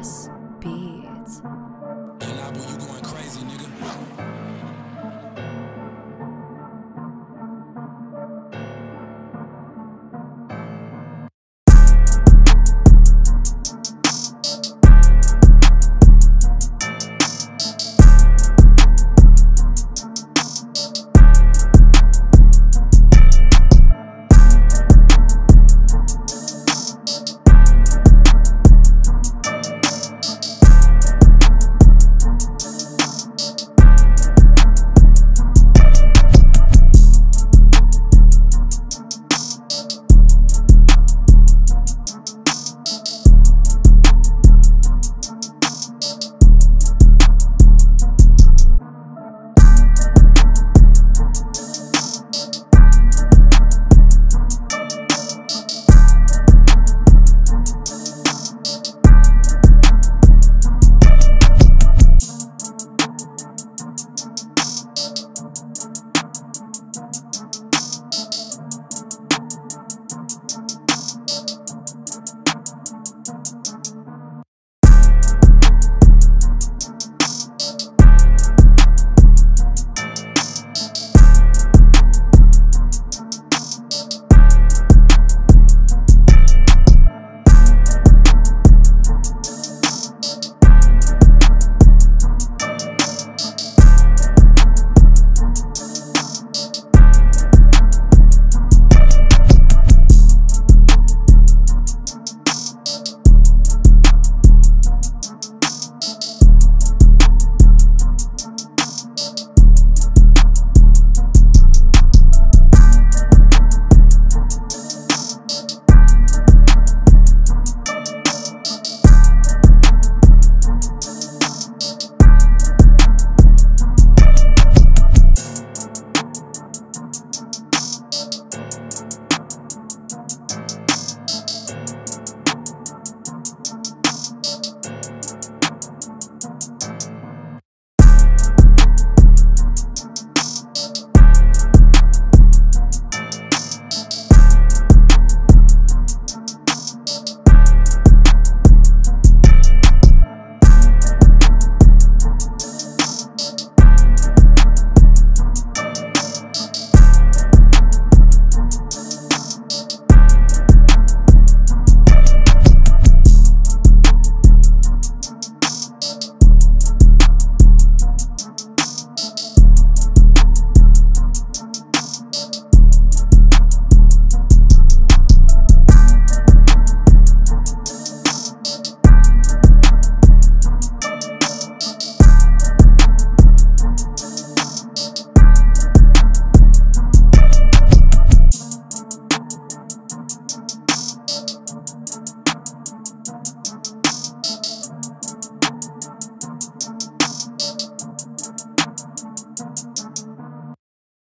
Press beads.